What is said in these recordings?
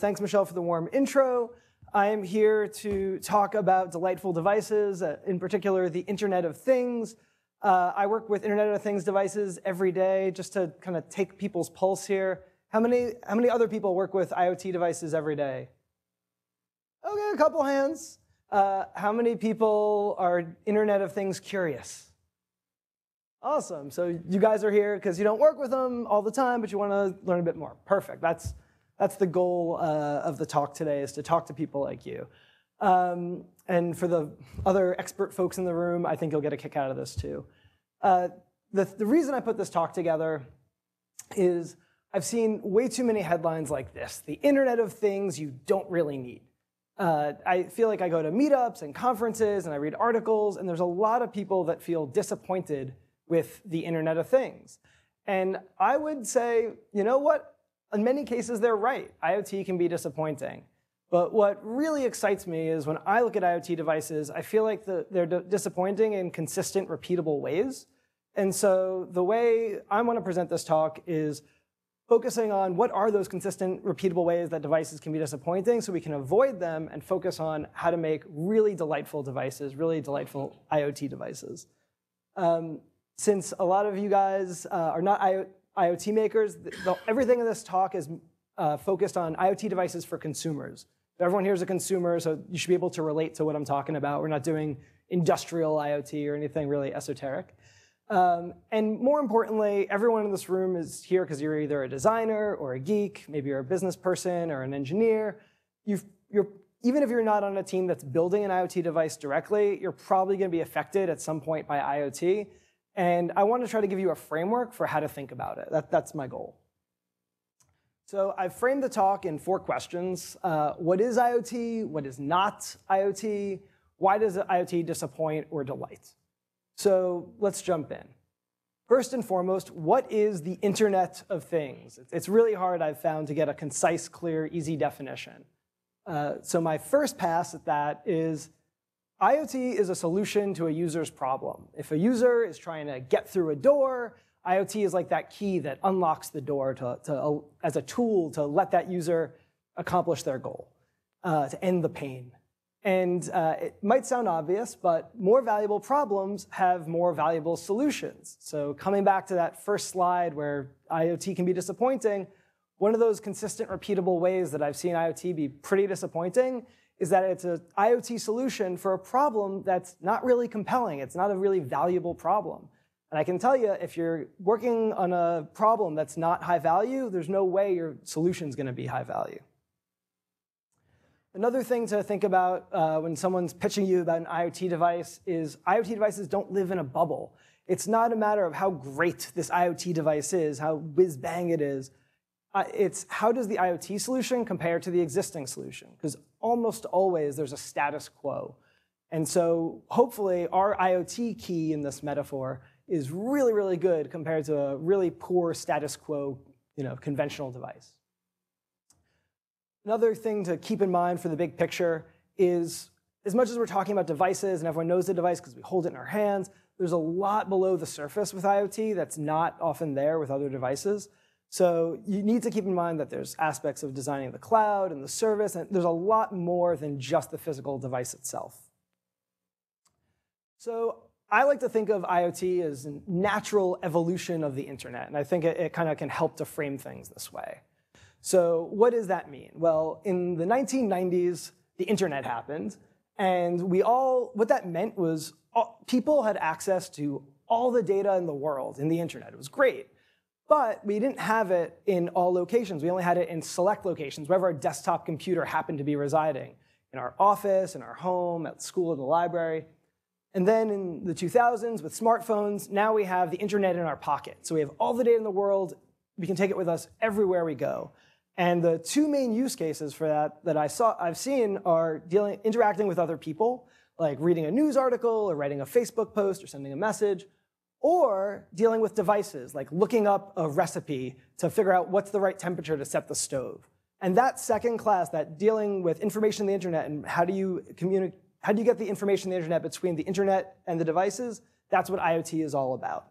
thanks, Michelle, for the warm intro. I am here to talk about delightful devices, uh, in particular, the Internet of Things. Uh, I work with Internet of Things devices every day just to kind of take people's pulse here. How many, how many other people work with IoT devices every day? Okay, a couple hands. Uh, how many people are Internet of Things curious? Awesome. So you guys are here because you don't work with them all the time, but you want to learn a bit more. Perfect. That's, that's the goal uh, of the talk today is to talk to people like you. Um, and for the other expert folks in the room, I think you'll get a kick out of this too. Uh, the, the reason I put this talk together is I've seen way too many headlines like this, the Internet of Things you don't really need. Uh, I feel like I go to meetups and conferences and I read articles, and there's a lot of people that feel disappointed with the Internet of Things. And I would say, you know what? In many cases, they're right. IoT can be disappointing. But what really excites me is when I look at IoT devices, I feel like the, they're disappointing in consistent, repeatable ways. And so the way I want to present this talk is focusing on what are those consistent, repeatable ways that devices can be disappointing so we can avoid them and focus on how to make really delightful devices, really delightful IoT devices. Um, since a lot of you guys uh, are not IoT makers, the, the, everything in this talk is uh, focused on IoT devices for consumers. Everyone here is a consumer, so you should be able to relate to what I'm talking about. We're not doing industrial IoT or anything really esoteric. Um, and more importantly, everyone in this room is here because you're either a designer or a geek, maybe you're a business person or an engineer. you are even if you're not on a team that's building an IoT device directly, you're probably going to be affected at some point by IoT. And I want to try to give you a framework for how to think about it. That, that's my goal. So I've framed the talk in four questions. Uh, what is IoT? What is not IoT? Why does IoT disappoint or delight? So let's jump in. First and foremost, what is the Internet of Things? It's really hard, I've found, to get a concise, clear, easy definition. Uh, so my first pass at that is IoT is a solution to a user's problem. If a user is trying to get through a door, IoT is like that key that unlocks the door to, to, uh, as a tool to let that user accomplish their goal, uh, to end the pain. And uh, it might sound obvious, but more valuable problems have more valuable solutions. So coming back to that first slide where IoT can be disappointing, one of those consistent, repeatable ways that I've seen IoT be pretty disappointing is that it's an IoT solution for a problem that's not really compelling. It's not a really valuable problem. And I can tell you, if you're working on a problem that's not high value, there's no way your solution is going to be high value. Another thing to think about uh, when someone's pitching you about an IoT device is IoT devices don't live in a bubble. It's not a matter of how great this IoT device is, how whiz bang it is. Uh, it's how does the IoT solution compare to the existing solution? Because almost always there's a status quo. And so hopefully our IoT key in this metaphor is really, really good compared to a really poor status quo you know, conventional device. Another thing to keep in mind for the big picture is as much as we're talking about devices and everyone knows the device because we hold it in our hands, there's a lot below the surface with IoT that's not often there with other devices. So you need to keep in mind that there's aspects of designing the cloud and the service, and there's a lot more than just the physical device itself. So I like to think of IoT as a natural evolution of the internet, and I think it, it kind of can help to frame things this way. So what does that mean? Well, in the 1990s, the internet happened, and we all, what that meant was all, people had access to all the data in the world in the internet. It was great. But we didn't have it in all locations. We only had it in select locations, wherever our desktop computer happened to be residing, in our office, in our home, at school, in the library. And then in the 2000s, with smartphones, now we have the internet in our pocket. So we have all the data in the world. We can take it with us everywhere we go. And the two main use cases for that that I saw, I've seen are dealing, interacting with other people, like reading a news article or writing a Facebook post or sending a message, or dealing with devices, like looking up a recipe to figure out what's the right temperature to set the stove. And that second class, that dealing with information on the internet and how do you communicate, how do you get the information on the internet between the internet and the devices, that's what IoT is all about.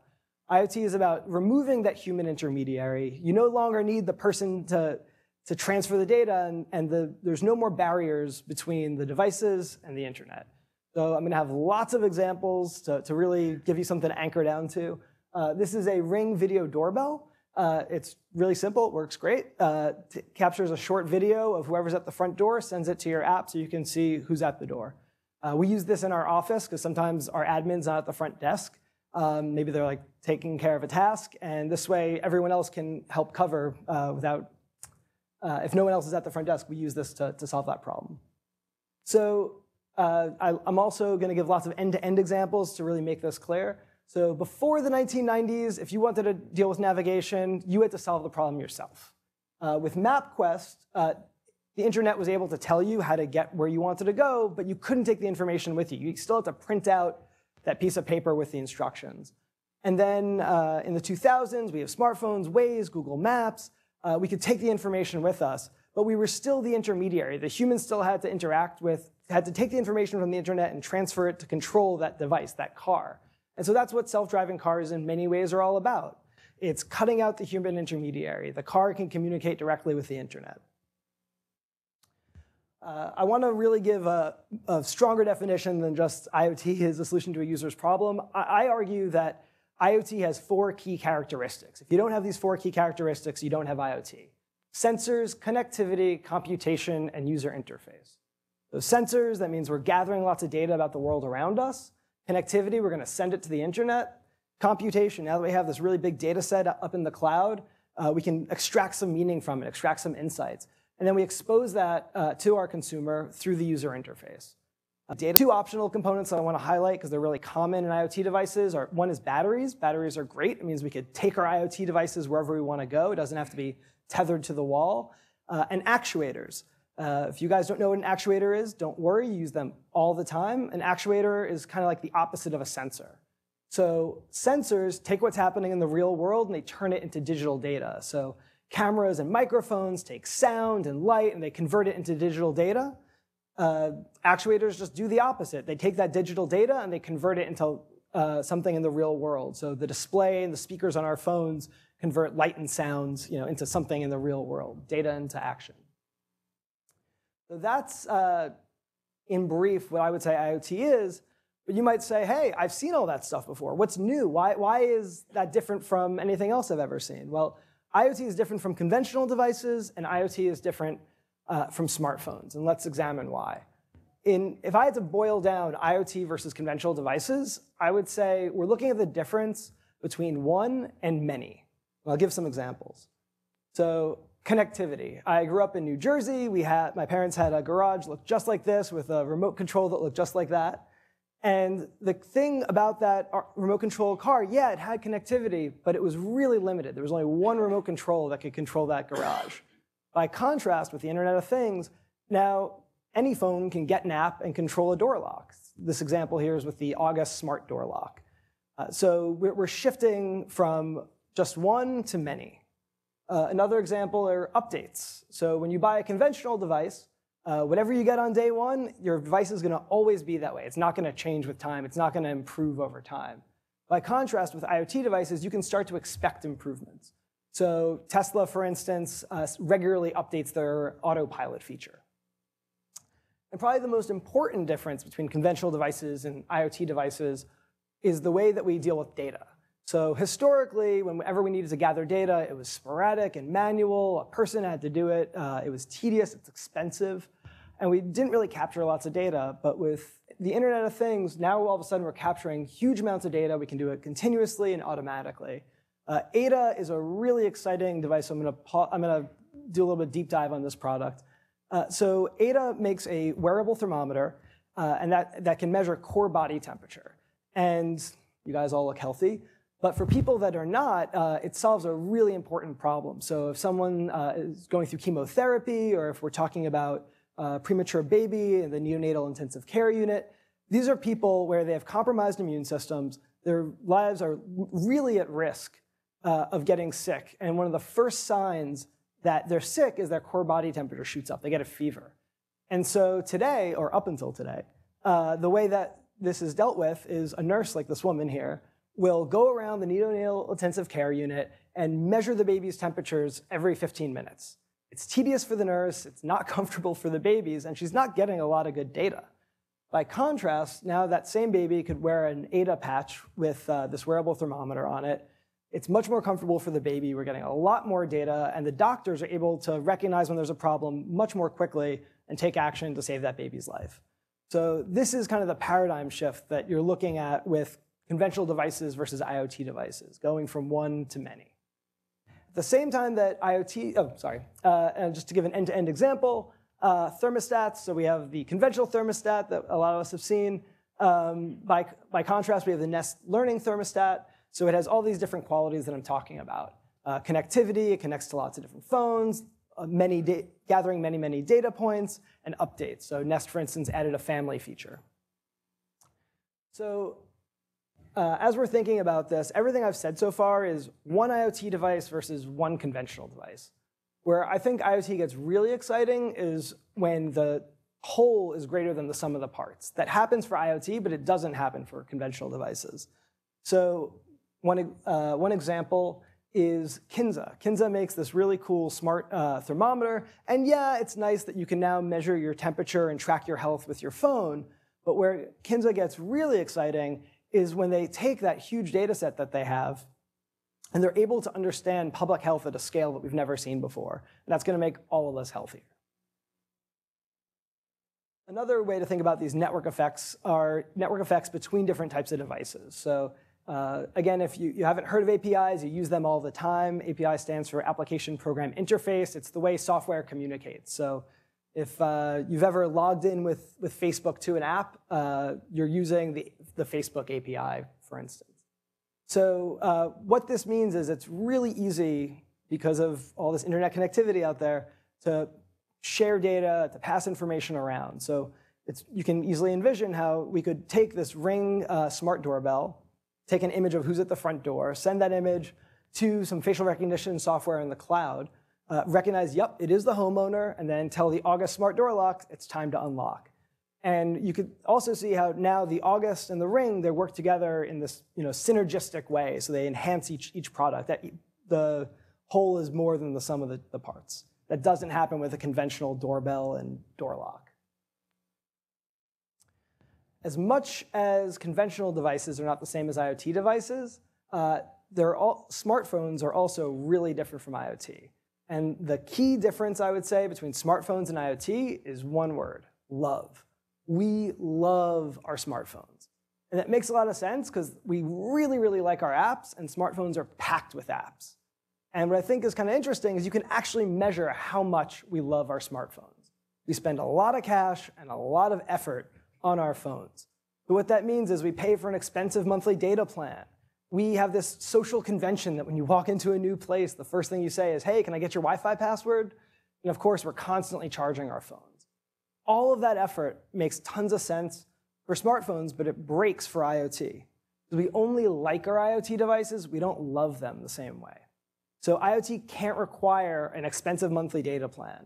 IoT is about removing that human intermediary. You no longer need the person to to transfer the data, and, and the, there's no more barriers between the devices and the internet. So I'm going to have lots of examples to, to really give you something to anchor down to. Uh, this is a Ring video doorbell. Uh, it's really simple, it works great. Uh, captures a short video of whoever's at the front door, sends it to your app so you can see who's at the door. Uh, we use this in our office because sometimes our admin's not at the front desk. Um, maybe they're like taking care of a task, and this way everyone else can help cover uh, without, uh, if no one else is at the front desk, we use this to, to solve that problem. So uh, I, am also going to give lots of end-to-end -end examples to really make this clear. So before the 1990s, if you wanted to deal with navigation, you had to solve the problem yourself. Uh, with MapQuest, uh, the internet was able to tell you how to get where you wanted to go, but you couldn't take the information with you. You still had to print out that piece of paper with the instructions. And then uh, in the 2000s, we have smartphones, Waze, Google Maps. Uh, we could take the information with us, but we were still the intermediary. The humans still had to interact with, had to take the information from the internet and transfer it to control that device, that car. And so that's what self-driving cars in many ways are all about. It's cutting out the human intermediary. The car can communicate directly with the internet. Uh, I want to really give a, a, stronger definition than just IoT is a solution to a user's problem. I, I, argue that IoT has four key characteristics. If you don't have these four key characteristics, you don't have IoT. Sensors, connectivity, computation, and user interface. So sensors, that means we're gathering lots of data about the world around us. Connectivity, we're going to send it to the internet. Computation, now that we have this really big data set up in the cloud, uh, we can extract some meaning from it, extract some insights. And then we expose that uh, to our consumer through the user interface. Uh, data. Two optional components that I want to highlight because they're really common in IoT devices are one is batteries. Batteries are great. It means we could take our IoT devices wherever we want to go. It doesn't have to be tethered to the wall. Uh, and actuators. Uh, if you guys don't know what an actuator is, don't worry, you use them all the time. An actuator is kind of like the opposite of a sensor. So sensors take what's happening in the real world and they turn it into digital data. So cameras and microphones take sound and light and they convert it into digital data. Uh, actuators just do the opposite. They take that digital data and they convert it into uh, something in the real world. So the display and the speakers on our phones convert light and sounds you know, into something in the real world, data into action. So that's, uh, in brief, what I would say IoT is. But you might say, hey, I've seen all that stuff before. What's new? Why, why is that different from anything else I've ever seen? Well, IoT is different from conventional devices, and IoT is different uh, from smartphones. And let's examine why. In, if I had to boil down IoT versus conventional devices, I would say we're looking at the difference between one and many. I'll give some examples. So connectivity. I grew up in New Jersey. We had, my parents had a garage look just like this with a remote control that looked just like that. And the thing about that uh, remote control car, yeah, it had connectivity, but it was really limited. There was only one remote control that could control that garage. By contrast, with the Internet of Things, now any phone can get an app and control a door lock. This example here is with the August smart door lock. Uh, so we're, shifting from just one to many. Uh, another example are updates. So when you buy a conventional device, uh, whatever you get on day one, your device is going to always be that way. It's not going to change with time. It's not going to improve over time. By contrast, with IoT devices, you can start to expect improvements. So Tesla, for instance, uh, regularly updates their autopilot feature. And probably the most important difference between conventional devices and IoT devices is the way that we deal with data. So historically, whenever we needed to gather data, it was sporadic and manual. A person had to do it. Uh, it was tedious. It's expensive. And we didn't really capture lots of data. But with the Internet of Things, now all of a sudden we're capturing huge amounts of data. We can do it continuously and automatically. Uh, Ada is a really exciting device. I'm going to I'm going to do a little bit deep dive on this product. Uh, so Ada makes a wearable thermometer, uh, and that, that can measure core body temperature. And you guys all look healthy. But for people that are not, uh, it solves a really important problem. So if someone uh, is going through chemotherapy, or if we're talking about a premature baby in the neonatal intensive care unit, these are people where they have compromised immune systems. Their lives are really at risk uh, of getting sick. And one of the first signs that they're sick is their core body temperature shoots up. They get a fever. And so today, or up until today, uh, the way that this is dealt with is a nurse like this woman here will go around the neonatal intensive care unit and measure the baby's temperatures every 15 minutes. It's tedious for the nurse, it's not comfortable for the babies, and she's not getting a lot of good data. By contrast, now that same baby could wear an ADA patch with uh, this wearable thermometer on it. It's much more comfortable for the baby. We're getting a lot more data, and the doctors are able to recognize when there's a problem much more quickly and take action to save that baby's life. So this is kind of the paradigm shift that you're looking at with conventional devices versus IoT devices, going from one to many. At the same time that IoT, oh, sorry, uh, and just to give an end-to-end -end example, uh, thermostats, so we have the conventional thermostat that a lot of us have seen. Um, by, by contrast, we have the Nest Learning thermostat, so it has all these different qualities that I'm talking about. Uh, connectivity, it connects to lots of different phones, uh, many gathering many, many data points, and updates. So Nest, for instance, added a family feature. So uh, as we're thinking about this, everything I've said so far is one IoT device versus one conventional device. Where I think IoT gets really exciting is when the whole is greater than the sum of the parts. That happens for IoT, but it doesn't happen for conventional devices. So one, uh, one example is Kinsa. Kinsa makes this really cool smart uh, thermometer. And yeah, it's nice that you can now measure your temperature and track your health with your phone. But where Kinsa gets really exciting is when they take that huge data set that they have and they're able to understand public health at a scale that we've never seen before. And that's going to make all of us healthier. Another way to think about these network effects are network effects between different types of devices. So uh, again, if you, you haven't heard of APIs, you use them all the time. API stands for Application Program Interface. It's the way software communicates. So if uh, you've ever logged in with, with Facebook to an app, uh, you're using the, the Facebook API, for instance. So uh, what this means is it's really easy, because of all this internet connectivity out there, to share data, to pass information around. So you can easily envision how we could take this Ring uh, smart doorbell, take an image of who's at the front door, send that image to some facial recognition software in the cloud, uh, recognize, yep, it is the homeowner, and then tell the August smart door lock it's time to unlock. And you could also see how now the August and the Ring, they work together in this you know, synergistic way, so they enhance each, each product. That the whole is more than the sum of the, the parts. That doesn't happen with a conventional doorbell and door lock. As much as conventional devices are not the same as IoT devices, uh, all, smartphones are also really different from IoT. And the key difference, I would say, between smartphones and IoT is one word, love we love our smartphones. And that makes a lot of sense because we really, really like our apps, and smartphones are packed with apps. And what I think is kind of interesting is you can actually measure how much we love our smartphones. We spend a lot of cash and a lot of effort on our phones. But what that means is we pay for an expensive monthly data plan. We have this social convention that when you walk into a new place, the first thing you say is, hey, can I get your Wi-Fi password? And of course, we're constantly charging our phones all of that effort makes tons of sense for smartphones, but it breaks for IoT. We only like our IoT devices, we don't love them the same way. So IoT can't require an expensive monthly data plan.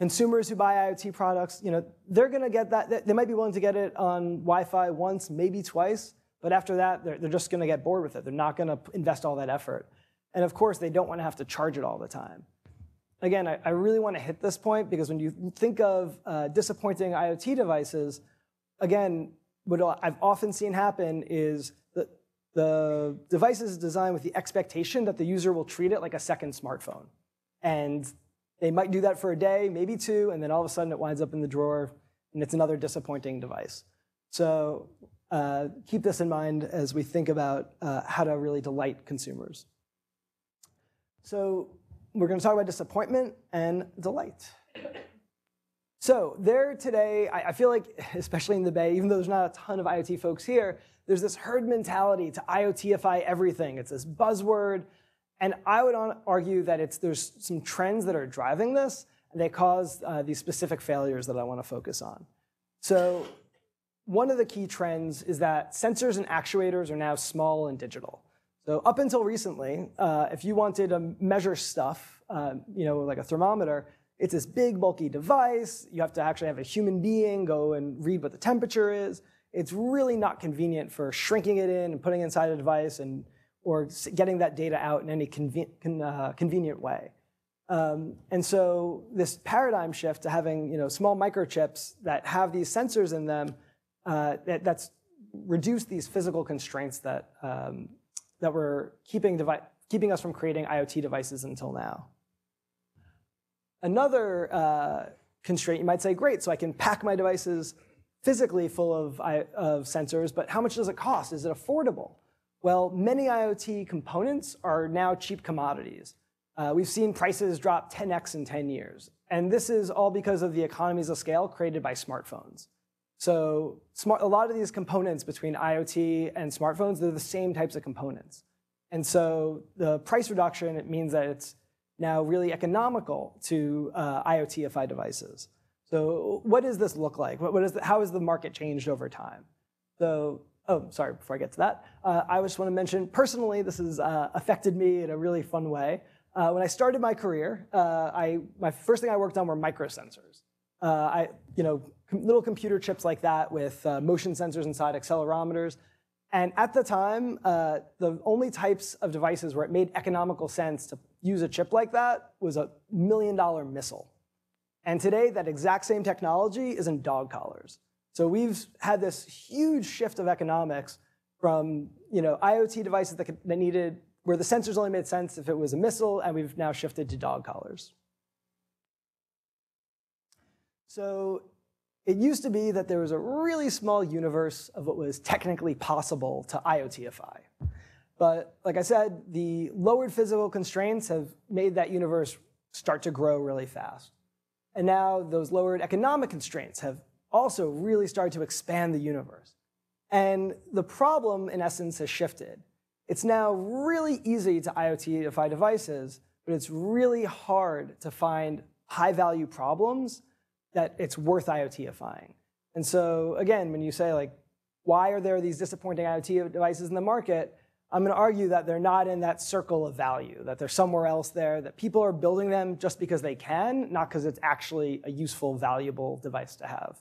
Consumers who buy IoT products, you know, they're gonna get that, they might be willing to get it on Wi-Fi once, maybe twice, but after that, they're, they're just gonna get bored with it. They're not gonna invest all that effort. And of course, they don't wanna have to charge it all the time again, I, I really want to hit this point because when you think of uh, disappointing IoT devices, again, what I've often seen happen is that the device is designed with the expectation that the user will treat it like a second smartphone. And they might do that for a day, maybe two, and then all of a sudden it winds up in the drawer and it's another disappointing device. So uh, keep this in mind as we think about uh, how to really delight consumers. So we're going to talk about disappointment and delight. So there today, I, feel like, especially in the Bay, even though there's not a ton of IoT folks here, there's this herd mentality to IoTify everything. It's this buzzword. And I would argue that it's, there's some trends that are driving this, and they cause uh, these specific failures that I want to focus on. So one of the key trends is that sensors and actuators are now small and digital. So up until recently, uh, if you wanted to measure stuff, uh, you know, like a thermometer, it's this big, bulky device. You have to actually have a human being go and read what the temperature is. It's really not convenient for shrinking it in and putting it inside a device and or getting that data out in any conven con, uh, convenient way. Um, and so this paradigm shift to having you know, small microchips that have these sensors in them, uh, that, that's reduced these physical constraints that, um, that were keeping, keeping us from creating IoT devices until now. Another uh, constraint, you might say, great, so I can pack my devices physically full of, of sensors, but how much does it cost? Is it affordable? Well, many IoT components are now cheap commodities. Uh, we've seen prices drop 10x in 10 years. And this is all because of the economies of scale created by smartphones. So smart, a lot of these components between IoT and smartphones, they're the same types of components. And so the price reduction, it means that it's now really economical to uh, IoTify devices. So what does this look like? What, what is the, how has the market changed over time? So, oh, sorry, before I get to that, uh, I just want to mention, personally, this has uh, affected me in a really fun way. Uh, when I started my career, uh, I, my first thing I worked on were microsensors. Uh, I, you know, little computer chips like that with uh, motion sensors inside, accelerometers. And at the time, uh, the only types of devices where it made economical sense to use a chip like that was a million dollar missile. And today, that exact same technology is in dog collars. So we've had this huge shift of economics from you know, IoT devices that, that needed, where the sensors only made sense if it was a missile, and we've now shifted to dog collars. So it used to be that there was a really small universe of what was technically possible to IoTify. But like I said, the lowered physical constraints have made that universe start to grow really fast. And now those lowered economic constraints have also really started to expand the universe. And the problem, in essence, has shifted. It's now really easy to IoTify devices, but it's really hard to find high value problems that it's worth IoTifying. And so again, when you say like, why are there these disappointing IoT devices in the market? I'm going to argue that they're not in that circle of value, that they're somewhere else there, that people are building them just because they can, not because it's actually a useful, valuable device to have.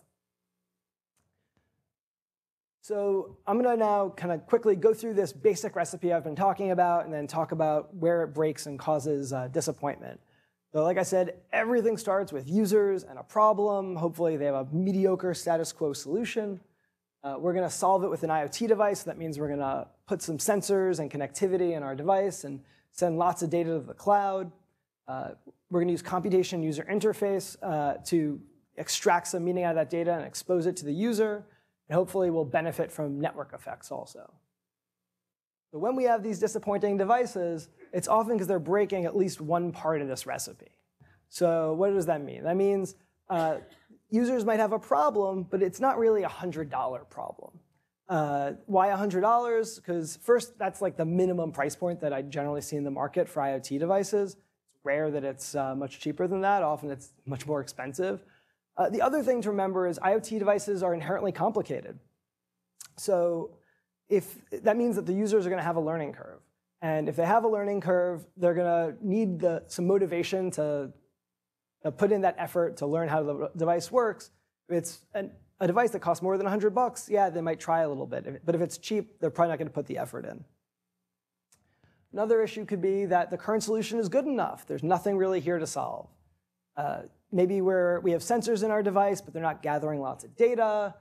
So I'm going to now kind of quickly go through this basic recipe I've been talking about and then talk about where it breaks and causes uh, disappointment. So like I said, everything starts with users and a problem. Hopefully they have a mediocre status quo solution. Uh, we're going to solve it with an IoT device. That means we're going to put some sensors and connectivity in our device and send lots of data to the cloud. Uh, we're going to use computation user interface uh, to extract some meaning out of that data and expose it to the user. And hopefully we'll benefit from network effects also. So when we have these disappointing devices, it's often because they're breaking at least one part of this recipe. So what does that mean? That means uh, users might have a problem, but it's not really a $100 problem. Uh, why $100? Because first, that's like the minimum price point that I generally see in the market for IoT devices. It's rare that it's uh, much cheaper than that. Often it's much more expensive. Uh, the other thing to remember is IoT devices are inherently complicated. So if that means that the users are going to have a learning curve. And if they have a learning curve, they're going to need the, some motivation to uh, put in that effort to learn how the device works. If it's an, a device that costs more than 100 bucks, yeah, they might try a little bit. But if it's cheap, they're probably not going to put the effort in. Another issue could be that the current solution is good enough. There's nothing really here to solve. Uh, maybe where we have sensors in our device, but they're not gathering lots of data.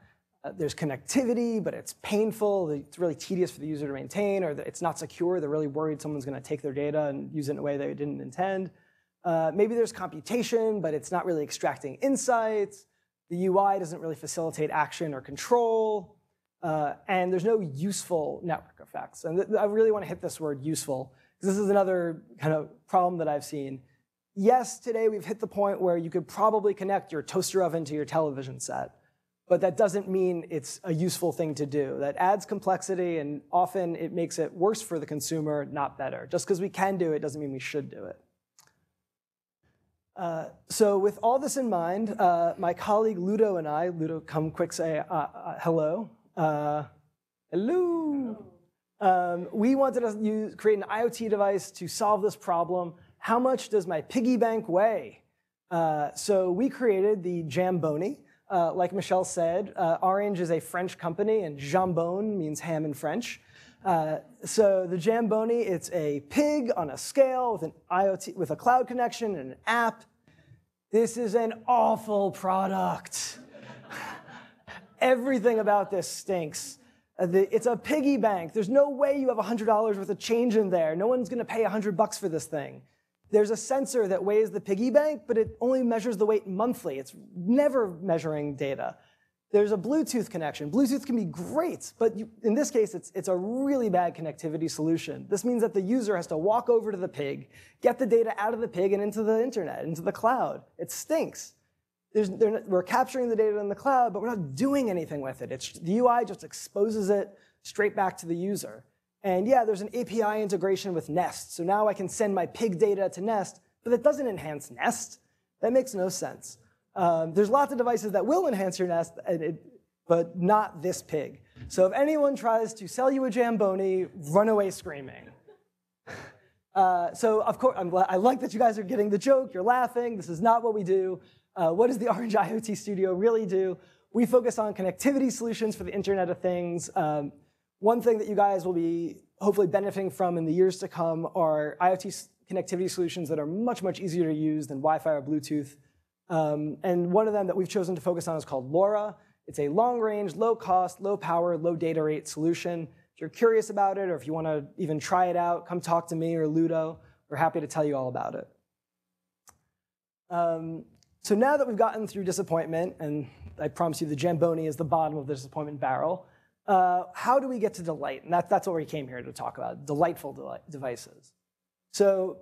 Uh, there's connectivity, but it's painful. It's really tedious for the user to maintain, or it's not secure. They're really worried someone's going to take their data and use it in a way they didn't intend. Uh, maybe there's computation, but it's not really extracting insights. The UI doesn't really facilitate action or control. Uh, and there's no useful network effects. And I really want to hit this word useful, because this is another kind of problem that I've seen. Yes, today we've hit the point where you could probably connect your toaster oven to your television set but that doesn't mean it's a useful thing to do. That adds complexity, and often it makes it worse for the consumer, not better. Just because we can do it doesn't mean we should do it. Uh, so with all this in mind, uh, my colleague Ludo and I, Ludo, come quick say uh, uh hello. Uh, hello. Um, we wanted to use, create an IoT device to solve this problem. How much does my piggy bank weigh? Uh, so we created the Jamboni. Uh, like Michelle said, uh, Orange is a French company, and jambon means ham in French. Uh, so the Jamboni, it's a pig on a scale with an IoT with a cloud connection and an app. This is an awful product. Everything about this stinks. Uh, the, it's a piggy bank. There's no way you have $100 worth of change in there. No one's going to pay 100 bucks for this thing. There's a sensor that weighs the piggy bank, but it only measures the weight monthly. It's never measuring data. There's a Bluetooth connection. Bluetooth can be great, but you, in this case, it's, it's a really bad connectivity solution. This means that the user has to walk over to the pig, get the data out of the pig and into the internet, into the cloud. It stinks. Not, we're capturing the data in the cloud, but we're not doing anything with it. It's, the UI just exposes it straight back to the user. And yeah, there's an API integration with Nest. So now I can send my pig data to Nest, but it doesn't enhance Nest. That makes no sense. Um, there's lots of devices that will enhance your nest, it, but not this pig. So if anyone tries to sell you a Jamboni, run away screaming. Uh, so of course, i like that you guys are getting the joke. You're laughing. This is not what we do. Uh, what does the Orange IoT Studio really do? We focus on connectivity solutions for the Internet of Things. Um, one thing that you guys will be hopefully benefiting from in the years to come are IoT connectivity solutions that are much, much easier to use than Wi-Fi or Bluetooth. Um, and one of them that we've chosen to focus on is called LoRa. It's a long-range, low-cost, low-power, low-data rate solution. If you're curious about it, or if you want to even try it out, come talk to me or Ludo. We're happy to tell you all about it. Um, so now that we've gotten through disappointment, and I promise you the Jamboni is the bottom of the disappointment barrel, uh, how do we get to delight? And that, that's what we came here to talk about, delightful delight devices. So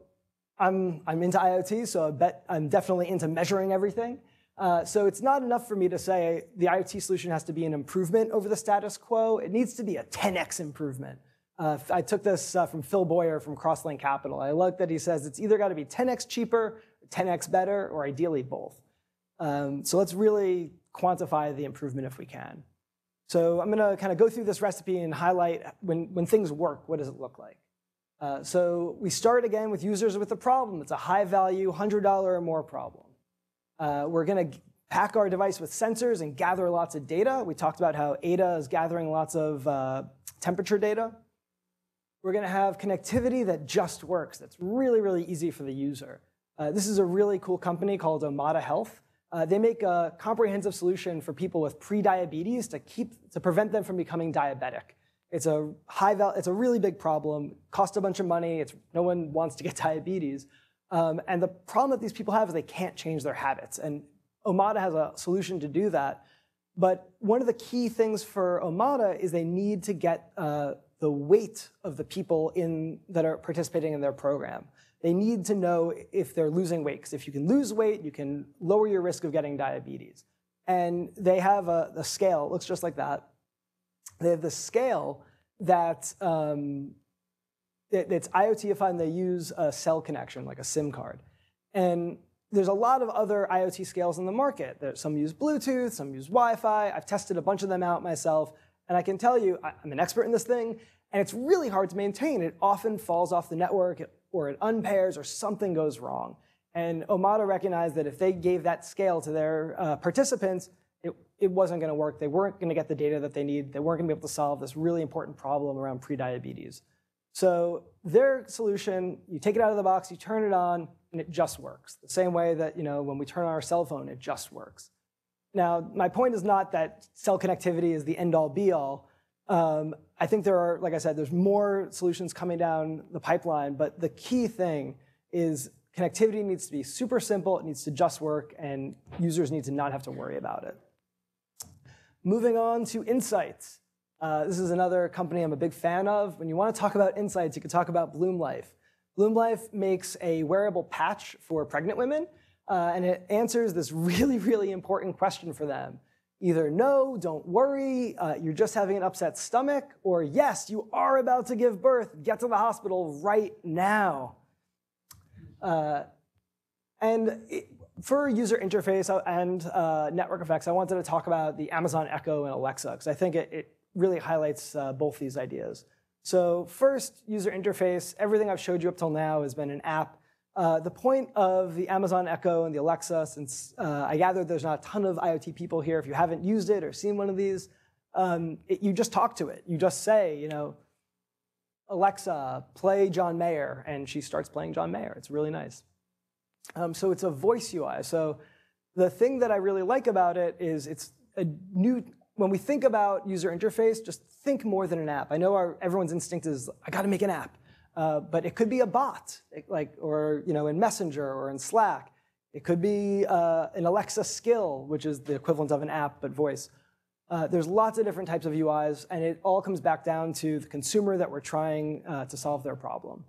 I'm, I'm into IoT, so I bet I'm definitely into measuring everything. Uh, so it's not enough for me to say the IoT solution has to be an improvement over the status quo. It needs to be a 10x improvement. Uh, I took this uh, from Phil Boyer from Crosslink Capital. I like that he says it's either got to be 10x cheaper, 10x better, or ideally both. Um, so let's really quantify the improvement if we can. So I'm going to kind of go through this recipe and highlight when, when things work, what does it look like? Uh, so we start again with users with a problem. It's a high value, $100 or more problem. Uh, we're going to pack our device with sensors and gather lots of data. We talked about how Ada is gathering lots of uh, temperature data. We're going to have connectivity that just works, that's really, really easy for the user. Uh, this is a really cool company called Omada Health. Uh, they make a comprehensive solution for people with prediabetes to, keep, to prevent them from becoming diabetic. It's a high val- it's a really big problem, costs a bunch of money, it's, no one wants to get diabetes. Um, and the problem that these people have is they can't change their habits. And Omada has a solution to do that. But one of the key things for Omada is they need to get uh, the weight of the people in, that are participating in their program. They need to know if they're losing weight, because if you can lose weight, you can lower your risk of getting diabetes. And they have a, a scale, it looks just like that, they have the scale that um, it, it's IoTified and they use a cell connection, like a SIM card. And there's a lot of other IoT scales in the market. Some use Bluetooth, some use Wi-Fi. I've tested a bunch of them out myself. And I can tell you, I'm an expert in this thing, and it's really hard to maintain. It often falls off the network, or it unpairs, or something goes wrong. And Omada recognized that if they gave that scale to their uh, participants, it, it wasn't going to work. They weren't going to get the data that they need. They weren't going to be able to solve this really important problem around prediabetes. So their solution, you take it out of the box, you turn it on, and it just works. The same way that you know when we turn on our cell phone, it just works. Now, my point is not that cell connectivity is the end-all, be-all. Um, I think there are, like I said, there's more solutions coming down the pipeline, but the key thing is connectivity needs to be super simple, it needs to just work, and users need to not have to worry about it. Moving on to insights. Uh, this is another company I'm a big fan of. When you want to talk about insights, you can talk about Bloom Life. Bloom Life makes a wearable patch for pregnant women, uh, and it answers this really, really important question for them. Either no, don't worry, uh, you're just having an upset stomach, or yes, you are about to give birth, get to the hospital right now. Uh, and it, for user interface and uh, network effects, I wanted to talk about the Amazon Echo and Alexa, because I think it, it really highlights uh, both these ideas. So first, user interface, everything I've showed you up till now has been an app. Uh, the point of the Amazon Echo and the Alexa, since uh, I gather there's not a ton of IoT people here, if you haven't used it or seen one of these, um, it, you just talk to it. You just say, you know, Alexa, play John Mayer, and she starts playing John Mayer. It's really nice. Um, so it's a voice UI. So the thing that I really like about it is it's a new, when we think about user interface, just think more than an app. I know our, everyone's instinct is, I gotta make an app. Uh, but it could be a bot, like, or you know, in Messenger or in Slack. It could be uh, an Alexa skill, which is the equivalent of an app but voice. Uh, there's lots of different types of UIs, and it all comes back down to the consumer that we're trying uh, to solve their problem.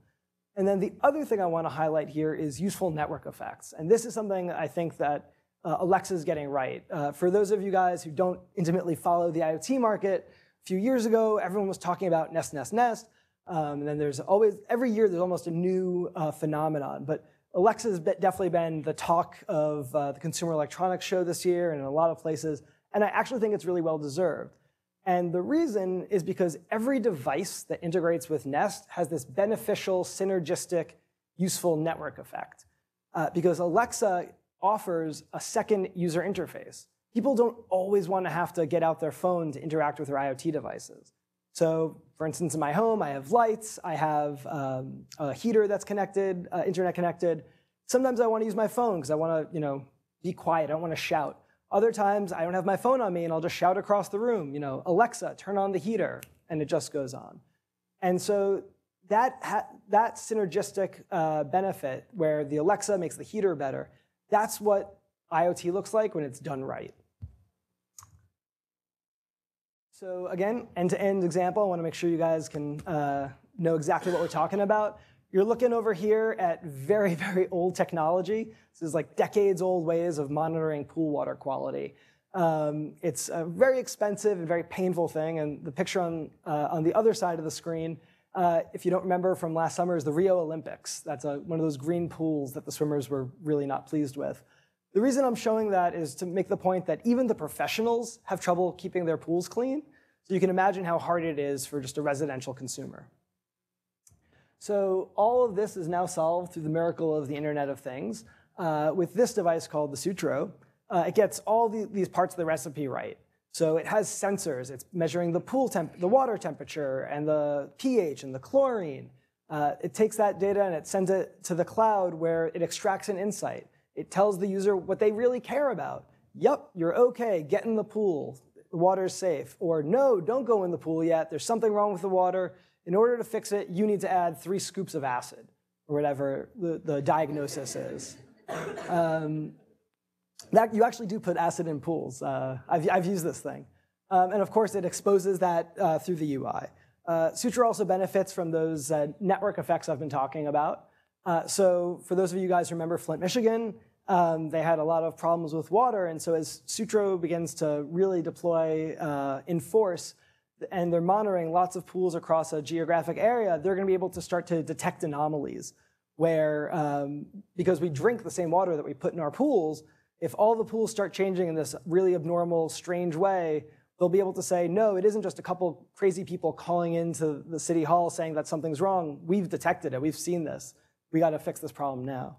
And then the other thing I want to highlight here is useful network effects. And this is something I think that uh, Alexa is getting right. For those of you guys who don't intimately follow the IoT market, a few years ago, everyone was talking about Nest, Nest, Nest. Um, and then there's always, every year, there's almost a new uh, phenomenon. But Alexa has definitely been the talk of uh, the Consumer Electronics Show this year and in a lot of places. And I actually think it's really well deserved. And the reason is because every device that integrates with Nest has this beneficial, synergistic, useful network effect. Uh, because Alexa offers a second user interface. People don't always want to have to get out their phone to interact with their IoT devices. So, for instance, in my home, I have lights, I have um, a heater that's connected, uh, internet connected. Sometimes I want to use my phone because I want to, you know, be quiet. I don't want to shout. Other times I don't have my phone on me and I'll just shout across the room, you know, Alexa, turn on the heater, and it just goes on. And so that, that synergistic uh, benefit where the Alexa makes the heater better, that's what IoT looks like when it's done right. So again, end-to-end -end example, I wanna make sure you guys can uh, know exactly what we're talking about. You're looking over here at very, very old technology. This is like decades old ways of monitoring pool water quality. Um, it's a very expensive and very painful thing. And the picture on, uh, on the other side of the screen, uh, if you don't remember from last summer, is the Rio Olympics. That's a, one of those green pools that the swimmers were really not pleased with. The reason I'm showing that is to make the point that even the professionals have trouble keeping their pools clean. So you can imagine how hard it is for just a residential consumer. So all of this is now solved through the miracle of the Internet of Things uh, with this device called the Sutro. Uh, it gets all the, these parts of the recipe right. So it has sensors. It's measuring the pool temp, the water temperature, and the pH and the chlorine. Uh, it takes that data and it sends it to the cloud where it extracts an insight. It tells the user what they really care about. Yep, you're okay. Get in the pool. The water is safe. Or no, don't go in the pool yet. There's something wrong with the water in order to fix it, you need to add three scoops of acid, or whatever the, the diagnosis is. Um, that, you actually do put acid in pools. Uh, I've, I've used this thing. Um, and of course, it exposes that uh, through the UI. Uh, Sutro also benefits from those uh, network effects I've been talking about. Uh, so for those of you guys who remember Flint, Michigan, um, they had a lot of problems with water. And so as Sutro begins to really deploy uh, in force, and they're monitoring lots of pools across a geographic area, they're going to be able to start to detect anomalies where, um, because we drink the same water that we put in our pools, if all the pools start changing in this really abnormal, strange way, they'll be able to say, no, it isn't just a couple crazy people calling into the city hall saying that something's wrong. We've detected it. We've seen this. We got to fix this problem now.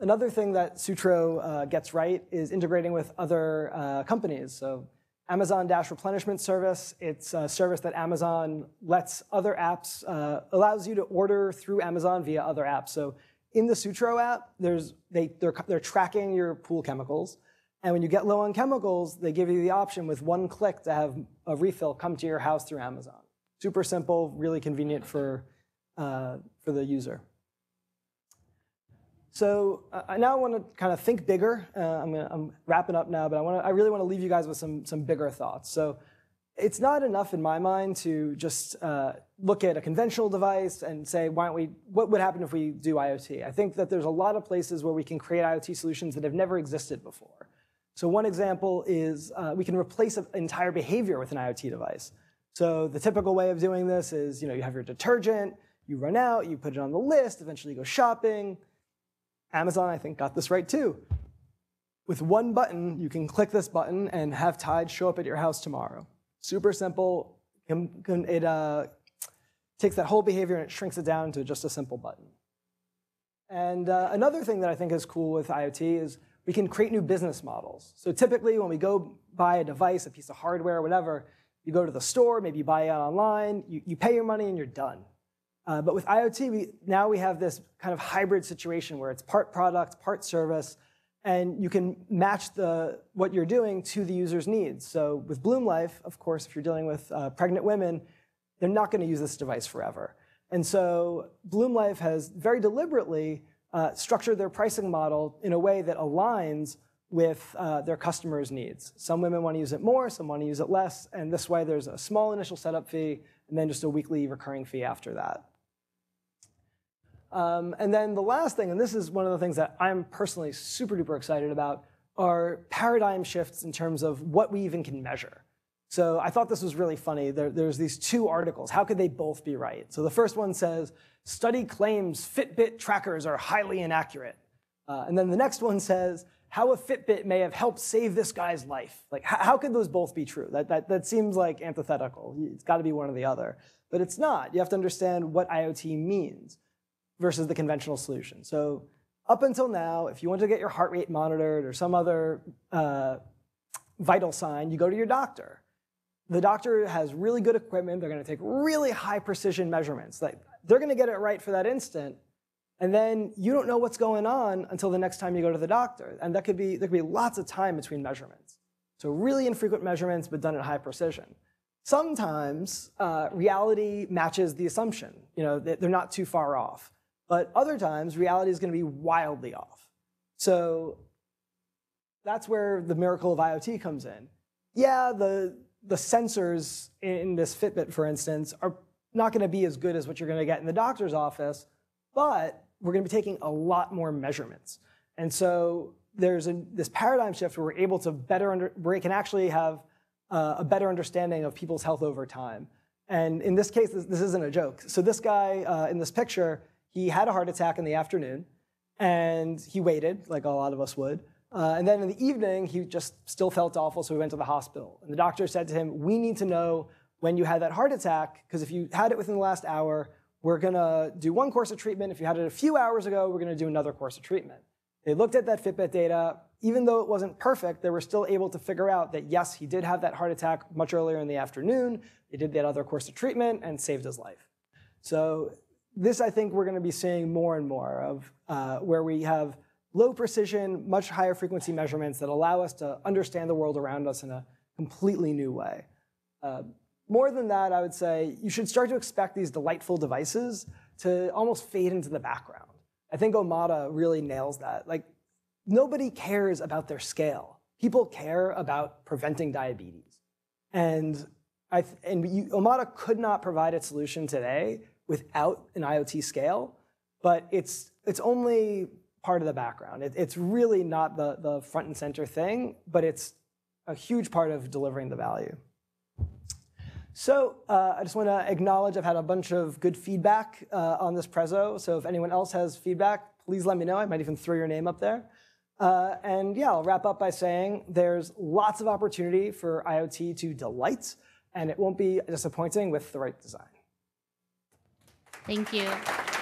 Another thing that Sutro uh, gets right is integrating with other uh, companies. So Amazon Dash Replenishment Service. It's a service that Amazon lets other apps, uh, allows you to order through Amazon via other apps. So in the Sutro app, there's, they, they're, they're tracking your pool chemicals. And when you get low on chemicals, they give you the option with one click to have a refill come to your house through Amazon. Super simple, really convenient for, uh, for the user. So uh, I now want to kind of think bigger. Uh, I'm, gonna, I'm, wrapping up now, but I, wanna, I really want to leave you guys with some, some bigger thoughts. So it's not enough in my mind to just uh, look at a conventional device and say, why don't we, what would happen if we do IoT? I think that there's a lot of places where we can create IoT solutions that have never existed before. So one example is uh, we can replace an entire behavior with an IoT device. So the typical way of doing this is, you know, you have your detergent, you run out, you put it on the list, eventually you go shopping, Amazon, I think, got this right too. With one button, you can click this button and have Tide show up at your house tomorrow. Super simple. It uh, takes that whole behavior and it shrinks it down to just a simple button. And uh, another thing that I think is cool with IoT is we can create new business models. So typically when we go buy a device, a piece of hardware, whatever, you go to the store, maybe you buy it online, you, you pay your money and you're done. Uh, but with IoT, we, now we have this kind of hybrid situation where it's part product, part service, and you can match the, what you're doing to the user's needs. So with Bloomlife, of course, if you're dealing with uh, pregnant women, they're not going to use this device forever. And so Bloomlife has very deliberately uh, structured their pricing model in a way that aligns with uh, their customers' needs. Some women want to use it more, some want to use it less, and this way there's a small initial setup fee and then just a weekly recurring fee after that. Um, and then the last thing, and this is one of the things that I'm personally super duper excited about, are paradigm shifts in terms of what we even can measure. So I thought this was really funny. There, there's these two articles. How could they both be right? So the first one says, study claims Fitbit trackers are highly inaccurate. Uh, and then the next one says, how a Fitbit may have helped save this guy's life. Like, how, how could those both be true? That, that, that seems like antithetical. It's got to be one or the other. But it's not. You have to understand what IoT means versus the conventional solution. So up until now, if you want to get your heart rate monitored or some other uh, vital sign, you go to your doctor. The doctor has really good equipment. They're going to take really high precision measurements. Like, they're going to get it right for that instant. And then you don't know what's going on until the next time you go to the doctor. And that could be, there could be lots of time between measurements. So really infrequent measurements, but done at high precision. Sometimes uh, reality matches the assumption. You know, they're not too far off. But other times, reality is going to be wildly off. So that's where the miracle of IoT comes in. Yeah, the, the sensors in this Fitbit, for instance, are not going to be as good as what you're going to get in the doctor's office, but we're going to be taking a lot more measurements. And so there's a, this paradigm shift where we're able to better, under, where it can actually have uh, a better understanding of people's health over time. And in this case, this, this isn't a joke. So this guy uh, in this picture, he had a heart attack in the afternoon, and he waited, like a lot of us would. Uh, and then in the evening, he just still felt awful, so he went to the hospital. And the doctor said to him, We need to know when you had that heart attack, because if you had it within the last hour, we're gonna do one course of treatment. If you had it a few hours ago, we're gonna do another course of treatment. They looked at that Fitbit data. Even though it wasn't perfect, they were still able to figure out that yes, he did have that heart attack much earlier in the afternoon. They did that other course of treatment and saved his life. So this, I think, we're going to be seeing more and more of, uh, where we have low precision, much higher frequency measurements that allow us to understand the world around us in a completely new way. Uh, more than that, I would say you should start to expect these delightful devices to almost fade into the background. I think Omada really nails that. Like, nobody cares about their scale. People care about preventing diabetes. And, I and you, Omada could not provide a solution today without an IoT scale, but it's, it's only part of the background. It, it's really not the, the front and center thing, but it's a huge part of delivering the value. So uh, I just want to acknowledge I've had a bunch of good feedback uh, on this Prezo. So if anyone else has feedback, please let me know. I might even throw your name up there. Uh, and yeah, I'll wrap up by saying there's lots of opportunity for IoT to delight, and it won't be disappointing with the right design. Thank you.